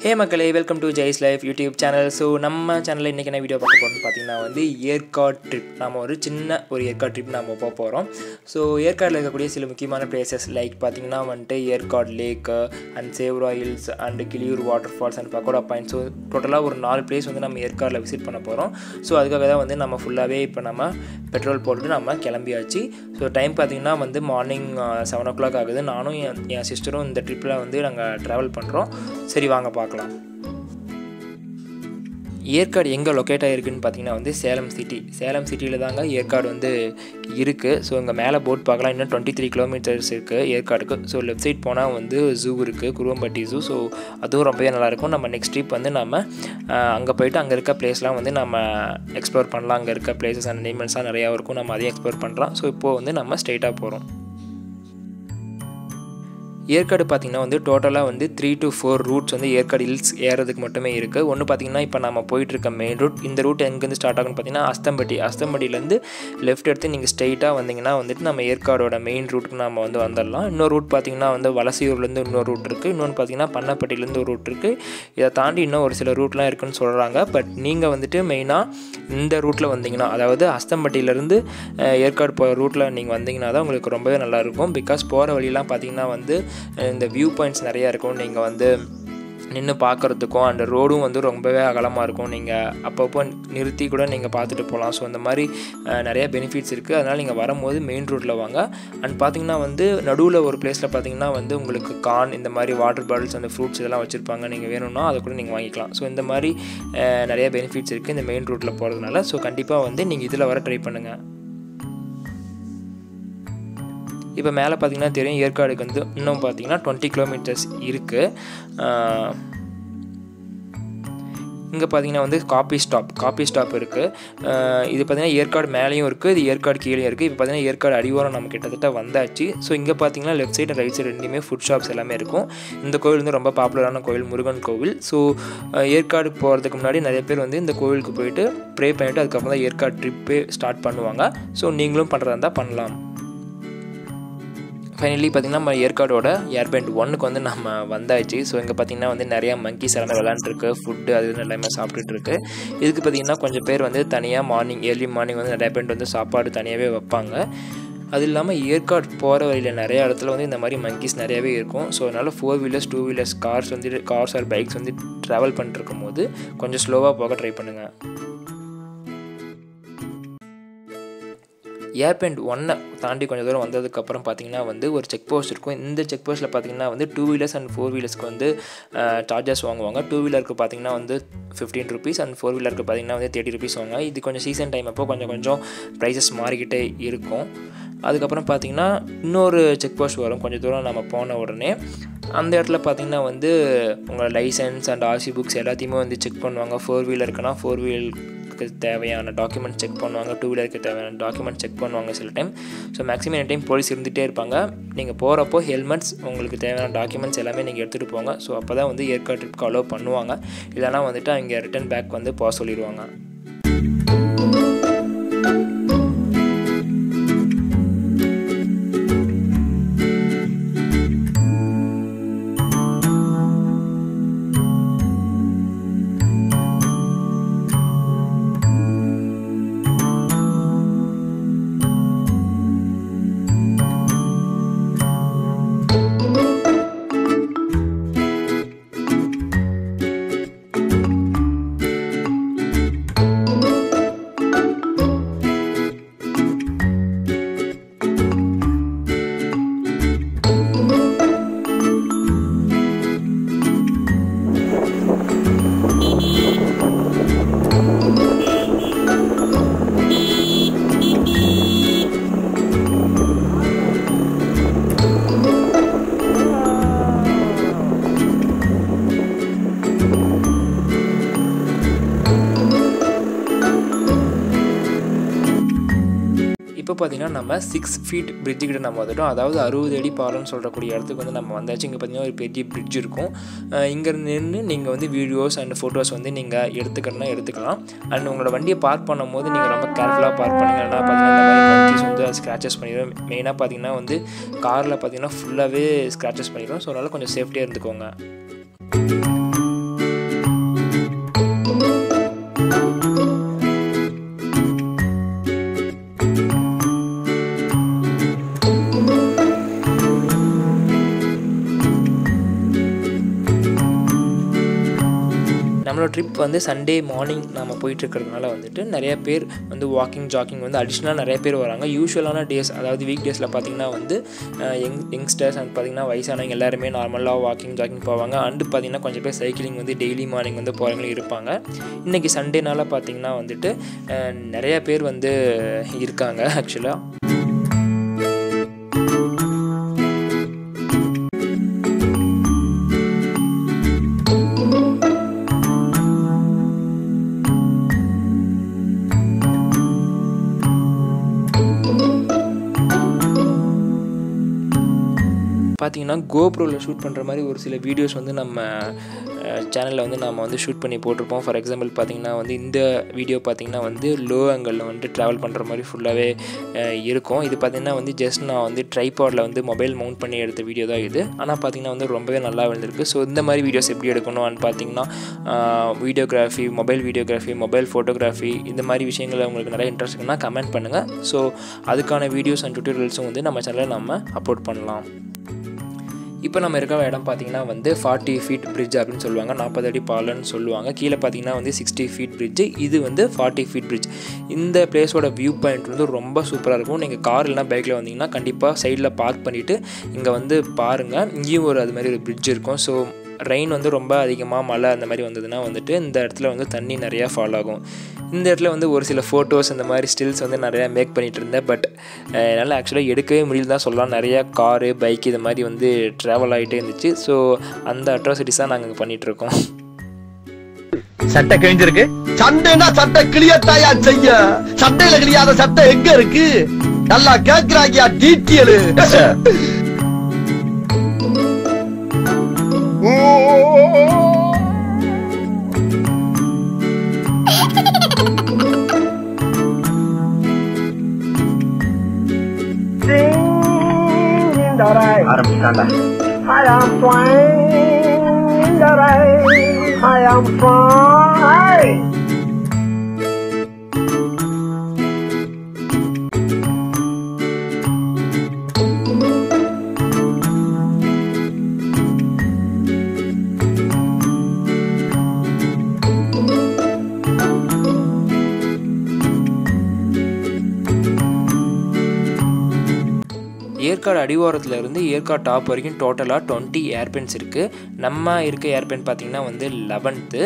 ஹே மக்களே welcome to Jai's life YouTube channel so நம்ம சேனலில் இன்றைக்கி என்ன வீடியோ பார்க்க போகிறோம்னு பார்த்தீங்கன்னா வந்து ஏற்காடு ட்ரிப் நம்ம ஒரு சின்ன ஒரு ஏற்காடு ட்ரிப் நம்ம போக போகிறோம் ஸோ ஏற்காடில் இருக்கக்கூடிய சில முக்கியமான பிளேசஸ் லைக் பார்த்தீங்கன்னா வந்துட்டு Yercaud lake and Shevaroy hills and Kiliyur water falls and pagoda point so டோட்டலாக ஒரு நாலு பிளேஸ் வந்து நம்ம ஏற்காடில் விசிட் பண்ண போகிறோம் ஸோ அதுக்காக தான் வந்து நம்ம ஃபுல்லாகவே இப்போ நம்ம பெட்ரோல் போட்டுட்டு நம்ம கிளம்பியாச்சு. ஸோ டைம் பார்த்தீங்கன்னா வந்து மார்னிங் செவன் ஓ கிளாக் ஆகுது. நானும் என் என் சிஸ்டரும் இந்த ட்ரிப்பில் வந்து நாங்கள் ட்ராவல் பண்ணுறோம் சரி வாங்க பார்க்கலாம். ஏற்காடு எங்கே லொக்கேட் ஆகிருக்குன்னு பார்த்தீங்கன்னா வந்து சேலம் சிட்டி சேலம் சிட்டியில் தாங்க ஏற்காடு வந்து இருக்குது ஸோ இங்கே மேலே போட் பார்க்கலாம். இன்னும் டுவெண்ட்டி த்ரீ கிலோமீட்டர்ஸ் இருக்குது ஏற்காடுக்கு. ஸோ லெஃப்ட் சைட் போனால் வந்து ஜூ இருக்குது குருவம்பட்டி ஜூ ஸோ அதுவும் ரொம்பவே நல்லாயிருக்கும் நம்ம நெக்ஸ்ட் ட்ரிப் வந்து நம்ம அங்கே போயிட்டு அங்கே இருக்க பிளேஸ்லாம் வந்து நம்ம எக்ஸ்ப்ளோர் பண்ணலாம். அங்கே இருக்க பிளேசஸ் அண்ட் அனிமல்ஸ்லாம் நிறையா இருக்கும். நம்ம அதையும் எக்ஸ்ப்ளோர் பண்ணுறோம் ஸோ இப்போது வந்து நம்ம ஸ்ட்ரெயிட்டாக போகிறோம் ஏற்காடு பார்த்திங்கன்னா வந்து டோட்டலாக வந்து த்ரீ டு ஃபோர் ரூட்ஸ் வந்து ஏற்காடு ஹில்ஸ் ஏறதுக்கு மட்டுமே இருக்குது ஒன்று பார்த்திங்கன்னா இப்போ நம்ம போயிட்டுருக்க மெயின் ரூட் இந்த ரூட் எங்கேருந்து ஸ்டார்ட் ஆகுன்னு பார்த்தீங்கன்னா அஸ்தம்பட்டி. அஸ்தம்பட்டியிலேருந்து லெஃப்ட் எடுத்து நீங்கள் ஸ்ட்ரெயிட்டாக வந்தீங்கன்னா வந்துட்டு நம்ம ஏற்காடோட மெயின் ரூட்டுக்கு நம்ம வந்து வந்துடலாம். இன்னொரு ரூட் பார்த்திங்கன்னா வந்து வலசியூர்லேருந்து இன்னொரு ரூட் இருக்குது இன்னொன்று பார்த்திங்கன்னா பண்ணப்பட்டியிலேருந்து ஒரு ரூட் இருக்குது இதை தாண்டி இன்னும் ஒரு சில ரூட்லாம் இருக்குன்னு சொல்கிறாங்க பட் நீங்கள் வந்துட்டு மெயினாக இந்த ரூட்டில் வந்தீங்கன்னா அதாவது அஸ்தம்பட்டியிலேருந்து ஏற்காடு போகிற ரூட்டில் நீங்கள் வந்தீங்கன்னா தான் உங்களுக்கு ரொம்பவே நல்லாயிருக்கும் பிகாஸ் போகிற வழியெலாம் பார்த்திங்கன்னா வந்து இந்த வியூ பாயிண்ட்ஸ் நிறையா இருக்கும். நீங்கள் வந்து நின்று பார்க்குறதுக்கும் அந்த ரோடும் வந்து ரொம்பவே அகலமாக இருக்கும். நீங்கள் அப்பப்போ நிறுத்தி கூட நீங்கள் பார்த்துட்டு போகலாம். ஸோ அந்த மாதிரி நிறைய பெனிஃபிட்ஸ் இருக்குது அதனால் நீங்கள் வரும்போது மெயின் ரோட்டில் வாங்க. அண்ட் பார்த்தீங்கன்னா வந்து நடுவில் ஒரு பிளேஸில் பார்த்தீங்கன்னா வந்து உங்களுக்கு கான் இந்த மாதிரி வாட்டர் பாட்டில்ஸ் அந்த ஃப்ரூட்ஸ் இதெல்லாம் வச்சுருப்பாங்க. நீங்கள் வேணும்னா அதை கூட நீங்கள் வாங்கிக்கலாம். ஸோ இந்த மாதிரி நிறைய பெனிஃபிட்ஸ் இருக்குது இந்த மெயின் ரோட்டில் போகிறதுனால ஸோ கண்டிப்பாக வந்து நீங்கள் இதில் வர ட்ரை பண்ணுங்கள் இப்போ மேலே பார்த்தீங்கன்னா தெரியும் ஏற்காடுக்கு வந்து இன்னும் பார்த்தீங்கன்னா டுவெண்ட்டி கிலோமீட்டர்ஸ் இருக்குது இங்கே பார்த்தீங்கன்னா வந்து காப்பி ஸ்டாப் காப்பி ஸ்டாப் இருக்குது இது பார்த்தீங்கன்னா ஏற்காடு மேலேயும் இருக்குது இது ஏற்காடு கீழே இருக்குது இப்போ பார்த்தீங்கன்னா ஏற்காடு அடிவாரம் நம்ம கிட்டத்தட்ட வந்தாச்சு. ஸோ இங்கே பார்த்தீங்கன்னா லெஃப்ட் சைடு ரைட் சைடு ரெண்டுமே ஃபுட் ஷாப்ஸ் எல்லாமே இருக்கும். இந்த கோவில் வந்து ரொம்ப பாப்புலரான கோவில் முருகன் கோவில். ஸோ ஏற்காடு போகிறதுக்கு முன்னாடி நிறைய பேர் வந்து இந்த கோவிலுக்கு போயிட்டு ப்ரே பண்ணிவிட்டு அதுக்கப்புறம் தான் ஏற்காடு ட்ரிப்பே ஸ்டார்ட் பண்ணுவாங்க. ஸோ நீங்களும் பண்ணுறதா இருந்தால் பண்ணலாம். ஃபைனலி பார்த்திங்கன்னா நம்ம ஏற்காடோட ஏர்பேண்ட் ஒன்னுக்கு வந்து நம்ம வந்தாச்சு. ஸோ இங்கே பார்த்திங்கன்னா வந்து நிறையா மங்கிஸ் எல்லாமே விளாண்டுருக்கு ஃபுட்டு அது எல்லாமே சாப்பிட்டுட்டு இருக்கு இதுக்கு பார்த்திங்கன்னா கொஞ்சம் பேர் வந்து தனியாக மார்னிங் ஏர்லி மார்னிங் வந்து நிறைய பேர் வந்து சாப்பாடு தனியாகவே வைப்பாங்க. அது இல்லாமல் ஏற்காடு போகிற வழியில் நிறைய இடத்துல வந்து இந்த மாதிரி மங்கிஸ் நிறையவே இருக்கும். ஸோ அதனால் four wheelers two wheelers cars வந்து கார்ஸ் ஆர் பைக்ஸ் வந்து ட்ராவல் பண்ணிட்டு போது கொஞ்சம் ஸ்லோவாக போக ட்ரை பண்ணுங்கள் ஏர்பெண்ட் ஒன்னை தாண்டி கொஞ்சம் தூரம் வந்ததுக்கப்புறம் பார்த்தீங்கன்னா வந்து ஒரு செக் போஸ்ட் இருக்கும். இந்த செக் போஸ்ட்டில் பார்த்தீங்கன்னா வந்து டூ வீலர்ஸ் அண்ட் ஃபோர் வீலர்ஸ்க்கு வந்து சார்ஜஸ் வாங்குவாங்க. டூ வீலருக்கு பார்த்தீங்கன்னா வந்து ஃபிஃப்டீன் ருபீஸ் அண்ட் ஃபோர் வீலருக்கு பார்த்தீங்கன்னா வந்து தேர்ட்டி ருபீஸ் வாங்க இது கொஞ்சம் சீசன் டைம் அப்போ கொஞ்சம் கொஞ்சம் ப்ரைஸஸ் மாறிக்கிட்டே இருக்கும். அதுக்கப்புறம் பார்த்திங்கன்னா இன்னொரு செக் போஸ்ட் வரும். கொஞ்சம் தூரம் நம்ம போன உடனே அந்த இடத்துல பார்த்திங்கன்னா வந்து உங்களோட லைசன்ஸ் அண்ட் ஆர்சி புக்ஸ் எல்லாத்தையுமே வந்து செக் பண்ணுவாங்க. ஃபோர் வீலருக்குன்னா ஃபோர் வீல் தேவையான டாக்குமெண்ட் செக் பண்ணுவாங்க டூ வீலருக்கு தேவையான டாக்குமெண்ட் செக் பண்ணுவாங்க சில time so maximum any time police இருந்துகிட்டே இருப்பாங்க. நீங்கள் போகிறப்போ ஹெல்மெட்ஸ் உங்களுக்கு தேவையான டாக்குமெண்ட்ஸ் எல்லாமே நீங்கள் எடுத்துகிட்டு போங்க. ஸோ அப்போ தான் வந்து ஏற்காடு ட்ரிப்க்கு அலோவ் பண்ணுவாங்க. இல்லைனா வந்துட்டு அங்கே ரிட்டன் பேக் வந்து போக சொல்லிடுவாங்க. பார்த்தீங்கன்னா நம்ம சிக்ஸ் ஃபீட் பிரிட்ஜு கிட்ட நம்ம வந்துட்டோம். அதாவது அறுபது அடி பாலம்னு சொல்கிறக்கூடிய இடத்துக்கு வந்து நம்ம வந்தாச்சு. இங்கே பார்த்தீங்கன்னா ஒரு பெரிய பிரிட்ஜ் இருக்கும். இங்கே நின்று நீங்கள் வந்து வீடியோஸ் அண்ட் ஃபோட்டோஸ் வந்து நீங்கள் எடுத்துக்கணும்னா எடுத்துக்கலாம். அண்ட் உங்களோட வண்டியை பார்க் பண்ணும்போது நீங்கள் ரொம்ப கேர்ஃபுல்லாக பார்க் பண்ணுங்க. ஏன்னா பார்த்தீங்கன்னா வந்து ஸ்க்ராச்சஸ் பண்ணிடும். மெயினாக பார்த்தீங்கன்னா வந்து காரில் பார்த்தீங்கன்னா ஃபுல்லாகவே ஸ்க்ராச்சஸ் பண்ணிடும். ஸோ அதனால் கொஞ்சம் சேஃப்டியாக இருந்துக்கோங்க. ட்ரிப் வந்து சண்டே மார்னிங் நம்ம போயிட்டுருக்கிறதுனால வந்துட்டு நிறைய பேர் வந்து வாக்கிங் ஜாக்கிங் வந்து அடிஷ்னலாக நிறைய பேர் வராங்க. யூஸ்வலான டேஸ் அதாவது வீக் டேஸில் பார்த்தீங்கன்னா வந்து யங் யங்ஸ்டர்ஸ் அண்ட் பார்த்திங்கன்னா வயசானவங்க எல்லாருமே நார்மலாக வாக்கிங் ஜாக்கிங் போவாங்க. அண்டு பார்த்திங்கன்னா கொஞ்சம் பேர் சைக்கிளிங் வந்து டெய்லி மார்னிங் வந்து போகிறவங்களும் இருப்பாங்க. இன்றைக்கி சண்டேனால் பார்த்திங்கன்னா வந்துட்டு நிறைய பேர் வந்து இருக்காங்க ஆக்சுவலாக பார்த்தீங்கன்னா கோப்ரோவில் ஷூட் பண்ணுற மாதிரி ஒரு சில வீடியோஸ் வந்து நம்ம சேனலில் வந்து நம்ம வந்து ஷூட் பண்ணி போட்டிருப்போம். ஃபார் எக்ஸாம்பிள் பார்த்தீங்கன்னா வந்து இந்த வீடியோ பார்த்தீங்கன்னா வந்து லோ ஆங்கிளில் வந்து ட்ராவல் பண்ணுற மாதிரி ஃபுல்லாகவே இருக்கும். இது பார்த்தீங்கன்னா வந்து ஜஸ்ட் நான் வந்து ட்ரைபாடில் வந்து மொபைல் மவுண்ட் பண்ணி எடுத்த வீடியோ தான் இது. ஆனால் பார்த்திங்கன்னா வந்து ரொம்பவே நல்லா விழுந்திருக்கு ஸோ இந்த மாதிரி வீடியோஸ் எப்படி எடுக்கணும்னு பார்த்தீங்கன்னா videography mobile videography mobile photography இந்த மாதிரி விஷயங்களில் உங்களுக்கு நிறைய இன்ட்ரெஸ்ட் இருக்குன்னா கமெண்ட் பண்ணுங்கள் ஸோ அதுக்கான வீடியோஸ் அண்ட் டுட்டோரியல்ஸும் வந்து நம்ம சேனலில் நம்ம அப்லோட் பண்ணலாம். இப்போ நம்ம இருக்கிற இடம் பார்த்தீங்கன்னா வந்து ஃபார்ட்டி ஃபீட் பிரிட்ஜ் அப்படின்னு சொல்லுவாங்க. நாற்பது அடி பாலன்னு சொல்லுவாங்க. கீழே பார்த்தீங்கன்னா வந்து சிக்ஸ்டி ஃபீட் பிரிட்ஜ் இது வந்து ஃபார்ட்டி ஃபீட் பிரிட்ஜ் இந்த பிளேஸோட வியூ பாயிண்ட் வந்து ரொம்ப சூப்பராக இருக்கும். நீங்கள் கார் இல்லைனா பைக்கில் வந்தீங்கன்னா கண்டிப்பாக சைடில் பார்க் பண்ணிவிட்டு இங்கே வந்து பாருங்கள் இங்கேயும் ஒரு அது மாதிரி ஒரு பிரிட்ஜ் இருக்கும். ஸோ ரெயின் வந்து ரொம்ப அதிகமாக மழை அந்த மாதிரி வந்ததுன்னா வந்துட்டு இந்த இடத்துல வந்து தண்ணி நிறையா ஃபால் ஆகும். இந்த இடத்துல வந்து ஒரு சில ஃபோட்டோஸ் இந்த மாதிரி ஸ்டில்ஸ் வந்து நிறையா மேக் பண்ணிகிட்டு இருந்தேன். பட் என்னால் ஆக்சுவலாக எடுக்கவே முடியல தான் சொல்லலாம். நிறையா காரு பைக் இது மாதிரி வந்து ட்ராவல் ஆகிட்டே இருந்துச்சு. ஸோ அந்த அட்ராசிட்டிஸ் தான் நாங்கள் பண்ணிகிட்ருக்கோம் சட்டை கிழிஞ்சிருக்கு. சண்டைனா சட்டை கிளியத்தாயா செய்ய? சண்டையில கிளியாத சட்டை எங்க இருக்கு? நல்லா கேக்குறாங்க டீட்டியலு ஆரம்பிச்சாண்டா I am flying in the rain. I am flying. Yercaud அடிவாரத்தில் இருந்து ஏற்காடு டாப் வரைக்கும் டோட்டலாக டுவெண்ட்டி ஏர்பென்ஸ் இருக்குது நம்ம இருக்க ஏர்பென் பார்த்திங்கன்னா வந்து லெவன்த்து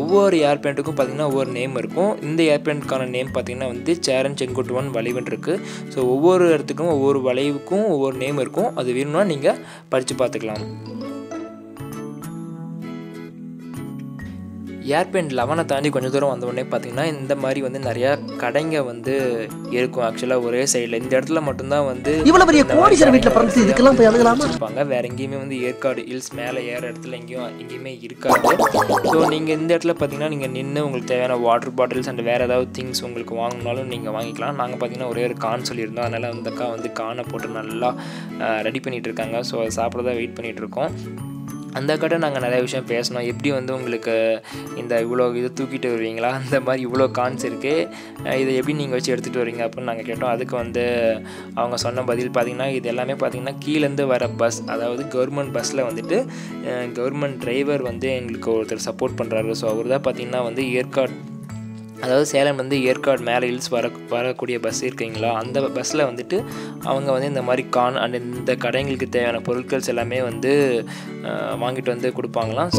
ஒவ்வொரு ஏர்பென்ட்டுக்கும் பார்த்திங்கன்னா ஒவ்வொரு நேம் இருக்கும். இந்த ஏர்பென்ட்கான நேம் பார்த்திங்கன்னா வந்து சேரன் செங்குட்டுவன் வளைவன் இருக்குது ஸோ ஒவ்வொரு இடத்துக்கும் ஒவ்வொரு வளைவுக்கும் ஒவ்வொரு நேம் இருக்கும். அது வேணும்னா நீங்கள் படித்து பார்த்துக்கலாம். ஏர்பென் லெவனை தாண்டி கொஞ்சம் தூரம் வந்த உடனே பார்த்தீங்கன்னா இந்த மாதிரி வந்து நிறையா கடைங்க வந்து இருக்கும். ஆக்சுவலாக ஒரே சைடில் இந்த இடத்துல மட்டும்தான் வந்து இவ்வளவு பெரிய கோடீஸ்வரர் வீட்டுல பிறந்து இதுக்கெல்லாம் போய் அழுகலாமா? வச்சிருப்பாங்க. வேற எங்கேயுமே வந்து ஏற்காடு ஹில்ஸ் மேலே ஏற இடத்துல எங்கேயும் எங்கேயுமே இருக்காது. ஸோ நீங்கள் இந்த இடத்துல பார்த்தீங்கன்னா நீங்கள் நின்று உங்களுக்கு தேவையான வாட்டர் பாட்டில்ஸ் அண்ட் வேறு ஏதாவது திங்ஸ் உங்களுக்கு வாங்கினாலும் நீங்கள் வாங்கிக்கலாம். நாங்கள் பார்த்தீங்கன்னா ஒரே ஒரு கான் சொல்லியிருந்தோம். அதனால் அந்த அக்கா வந்து கானை போட்டு நல்லா ரெடி பண்ணிகிட்டு இருக்காங்க. ஸோ அதை சாப்பிட்றதா வெயிட் பண்ணிகிட்டு இருக்கோம். அந்த கடை நாங்கள் நிறைய விஷயம் பேசினோம். எப்படி வந்து உங்களுக்கு இந்த இவ்வளோ இது தூக்கிட்டு வருவீங்களா? அந்த மாதிரி இவ்வளோ கான்ஸ் இருக்குது இதை எப்படி நீங்கள் வச்சு எடுத்துகிட்டு வரீங்க அப்படின்னு நாங்கள் கேட்டோம். அதுக்கு வந்து அவங்க சொன்ன பதில் பார்த்திங்கன்னா இது எல்லாமே பார்த்திங்கன்னா கீழேருந்து வர பஸ் அதாவது கவர்மெண்ட் பஸ்ஸில் வந்துட்டு கவர்மெண்ட் டிரைவர் வந்து எங்களுக்கு ஒருத்தர் சப்போர்ட் பண்ணுறாரு ஸோ அவர் தான் பார்த்திங்கன்னா வந்து ஏற்காடு அதாவது சேலம் வந்து ஏற்காடு மேலே ஹில்ஸ் வர வரக்கூடிய பஸ் இருக்குங்களா? அந்த பஸ்ஸில் வந்துட்டு அவங்க வந்து இந்த மாதிரி கான் அண்ட் இந்த கடைங்களுக்கு தேவையான பொருட்கள்ஸ் எல்லாமே வந்து வாங்கிட்டு வந்து கொடுப்பாங்களாம்.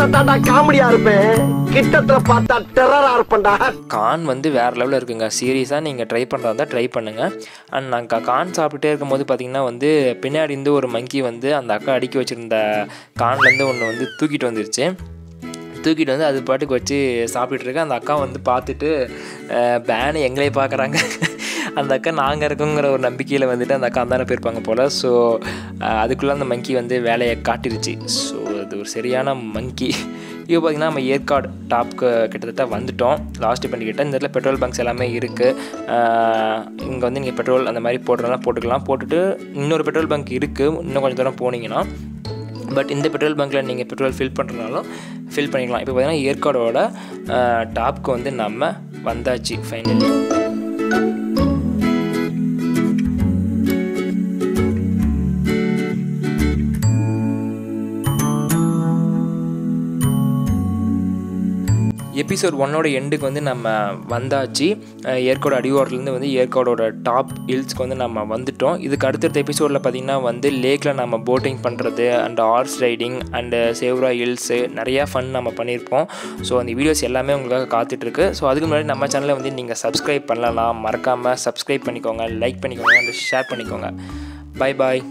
பார்த்தா தாண்டா காமெடியா இருப்பேன். கிட்டத்துல பார்த்தா டெரரா இருப்பேன்டா. கான் வந்து வேறு லெவலில் இருக்குங்க. சீரியஸாக நீங்கள் ட்ரை பண்ணுறதா இருந்தால் ட்ரை பண்ணுங்கள் அண்ட் நாங்கள் கான் சாப்பிட்டுட்டே இருக்கும்போது பார்த்தீங்கன்னா வந்து பின்னாடி இருந்து ஒரு மங்கி வந்து அந்த அக்கா அடுக்கி வச்சுருந்த கான்லேருந்து ஒன்று வந்து தூக்கிட்டு வந்துருச்சு. தூக்கிட்டு வந்து அது பாட்டுக்கு வச்சு சாப்பிட்டுட்டு இருக்கு அந்த அக்கா வந்து பார்த்துட்டு பேனு எங்களே பார்க்குறாங்க. அந்த அக்கா நாங்கள் இருக்கோங்கிற ஒரு நம்பிக்கையில் வந்துட்டு அந்த அக்கா தானே போயிருப்பாங்க போல். ஸோ அதுக்குள்ளே அந்த மங்கி வந்து வேலையை காட்டிருச்சு. ஸோ அது ஒரு சரியான மங்கி இப்போ பார்த்திங்கன்னா நம்ம ஏற்காடு டாப்க்கு கிட்டத்தட்ட வந்துட்டோம். லாஸ்ட் பண்ணிக்கிட்ட இந்த இடத்துல பெட்ரோல் பங்க்ஸ் எல்லாமே இருக்குது இங்கே வந்து நீங்கள் பெட்ரோல் அந்த மாதிரி போடுறதெல்லாம் போட்டுக்கலாம். போட்டுட்டு இன்னொரு பெட்ரோல் பங்க் இருக்குது இன்னும் கொஞ்சம் தூரம் போனீங்கன்னா பட் இந்த பெட்ரோல் பங்க்கில் நீங்கள் பெட்ரோல் ஃபில் பண்ணுறனாலும் ஃபில் பண்ணிக்கலாம். இப்போ பார்த்தீங்கன்னா ஏற்காடோட டாப்க்கு வந்து நம்ம வந்தாச்சு ஃபைனலி எபிசோட் ஒன்னோட எண்டுக்கு வந்து நம்ம வந்தாச்சு. ஏற்காடு அடிவாரத்துலேருந்து வந்து ஏற்காடோட டாப் ஹில்ஸ்க்கு வந்து நம்ம வந்துட்டோம். இதுக்கு அடுத்தடுத்த எபிசோடில் பார்த்திங்கன்னா வந்து லேக்கில் நம்ம போட்டிங் பண்ணுறது and horse riding and Shevaroy hills நிறையா ஃபன் நம்ம பண்ணியிருப்போம். ஸோ அந்த வீடியோஸ் எல்லாமே உங்களுக்காக காத்துட்ருக்கு. ஸோ அதுக்கு முன்னாடி நம்ம சேனலை வந்து நீங்கள் சப்ஸ்கிரைப் பண்ணலாம் மறக்காமல் சப்ஸ்கிரைப் பண்ணிக்கோங்க லைக் பண்ணிக்கோங்க அண்ட் ஷேர் பண்ணிக்கோங்க. Bye bye